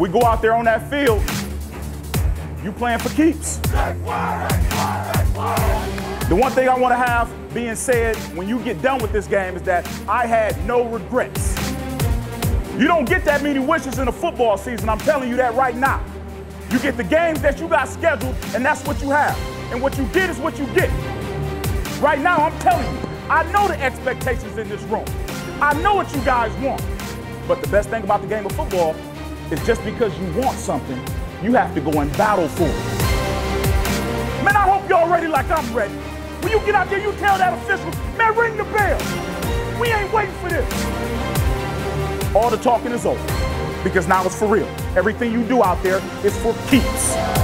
we go out there on that field, you playing for keeps. The one thing I want to have being said when you get done with this game is that I had no regrets. You don't get that many wishes in a football season. I'm telling you that right now. You get the games that you got scheduled, and that's what you have. And what you get is what you get. Right now, I'm telling you, I know the expectations in this room. I know what you guys want. But the best thing about the game of football is just because you want something, you have to go and battle for it. Man, I hope y'all ready like I'm ready. When you get out there, you tell that official, man, ring the bell. We ain't waiting for this. All the talking is over because now it's for real. Everything you do out there is for keeps.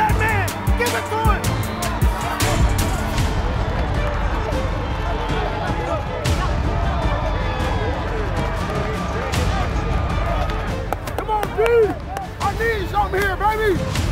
that man! Give it to him! Come on, dude! I need something here, baby!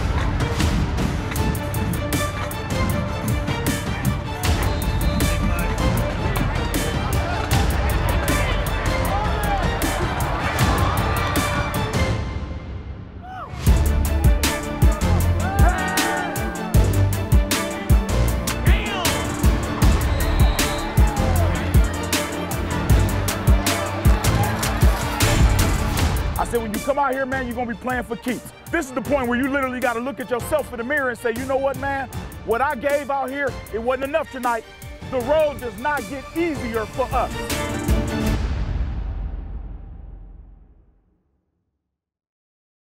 Come out here, man, you're going to be playing for keeps. This is the point where you literally got to look at yourself in the mirror and say, you know what, man? What I gave out here, it wasn't enough tonight. The road does not get easier for us.